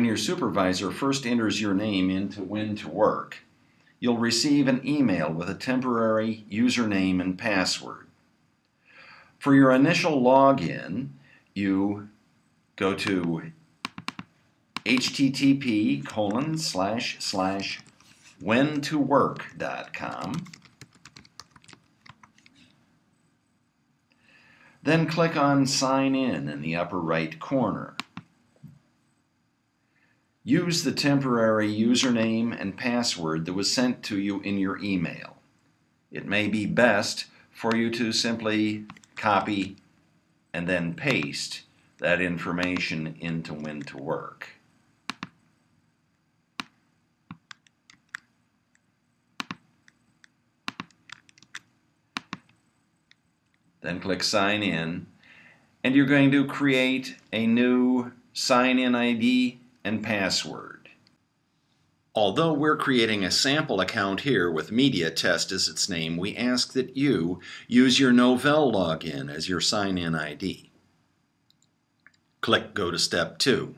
when your supervisor first enters your name into When to Work, you'll receive an email with a temporary username and password. For your initial login, you go to http colon slash slash whentowork.com Then click on Sign In in the upper right corner. Use the temporary username and password that was sent to you in your email. It may be best for you to simply copy and then paste that information into When to Work. Then click Sign In, and you're going to create a new sign in ID and password. Although we're creating a sample account here with Media Test as its name, we ask that you use your Novell login as your sign-in ID. Click Go to Step 2.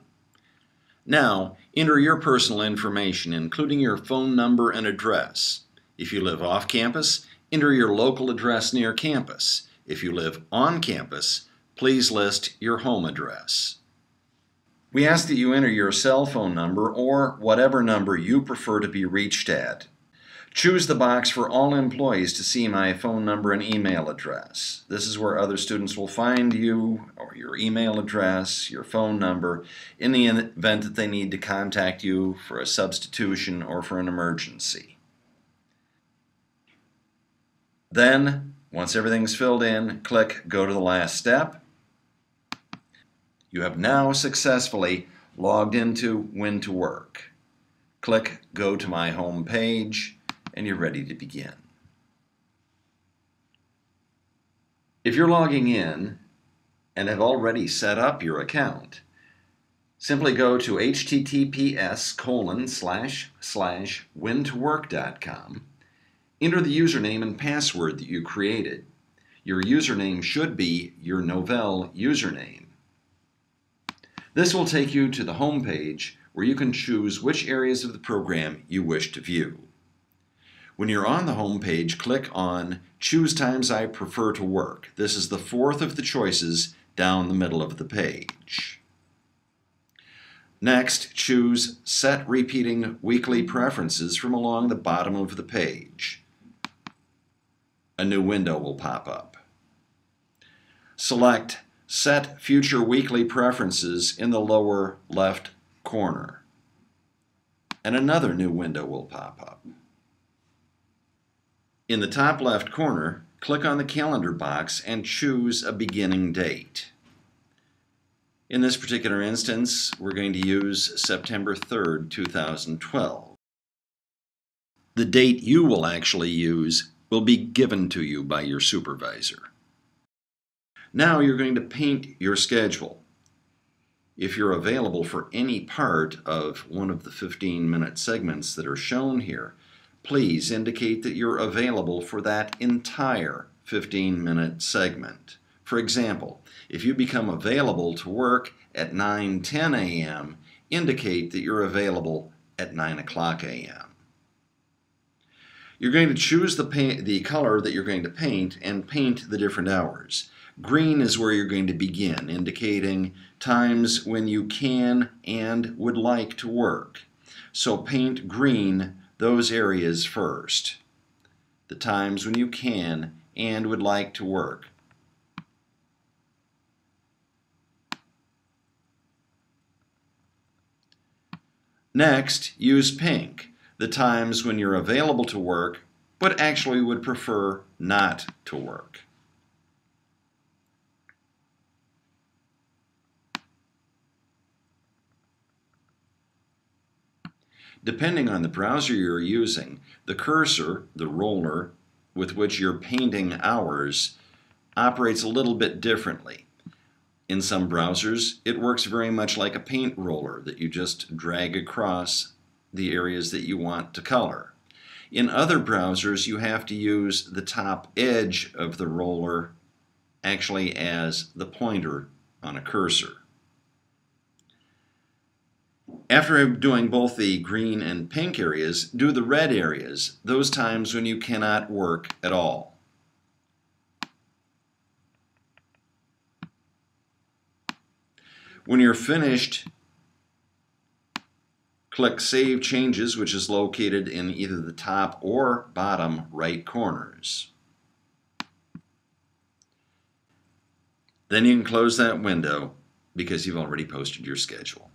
Now, enter your personal information, including your phone number and address. If you live off campus, enter your local address near campus. If you live on campus, please list your home address. We ask that you enter your cell phone number or whatever number you prefer to be reached at. Choose the box for all employees to see my phone number and email address. This is where other students will find you or your email address, your phone number, in the event that they need to contact you for a substitution or for an emergency. Then, once everything's filled in, click Go to the last step you have now successfully logged into When to Work. Click Go to my home page and you're ready to begin. If you're logging in and have already set up your account, simply go to https colon slash slash whentowork.com, enter the username and password that you created. Your username should be your Novell username. This will take you to the home page where you can choose which areas of the program you wish to view. When you're on the home page, click on Choose Times I Prefer to Work. This is the fourth of the choices down the middle of the page. Next, choose Set Repeating Weekly Preferences from along the bottom of the page. A new window will pop up. Select Set future weekly preferences in the lower left corner. And another new window will pop up. In the top left corner, click on the calendar box and choose a beginning date. In this particular instance, we're going to use September 3rd, 2012. The date you will actually use will be given to you by your supervisor. Now you're going to paint your schedule. If you're available for any part of one of the 15 minute segments that are shown here, please indicate that you're available for that entire 15 minute segment. For example, if you become available to work at 9:10 a.m., indicate that you're available at 9 o'clock a.m. You're going to choose the, paint, the color that you're going to paint and paint the different hours. Green is where you're going to begin, indicating times when you can and would like to work. So paint green those areas first. The times when you can and would like to work. Next, use pink, the times when you're available to work but actually would prefer not to work. Depending on the browser you're using, the cursor, the roller, with which you're painting hours, operates a little bit differently. In some browsers, it works very much like a paint roller that you just drag across the areas that you want to color. In other browsers, you have to use the top edge of the roller actually as the pointer on a cursor. After doing both the green and pink areas, do the red areas, those times when you cannot work at all. When you're finished, click Save Changes, which is located in either the top or bottom right corners. Then you can close that window because you've already posted your schedule.